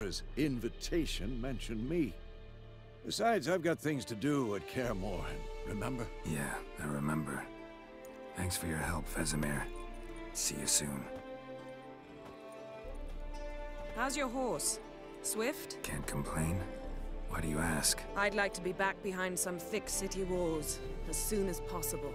His invitation mentioned me. Besides, I've got things to do at Kaer Morhen, remember? Yeah, I remember. Thanks for your help, Vesemir. See you soon. How's your horse? Swift? Can't complain. Why do you ask? I'd like to be back behind some thick city walls as soon as possible.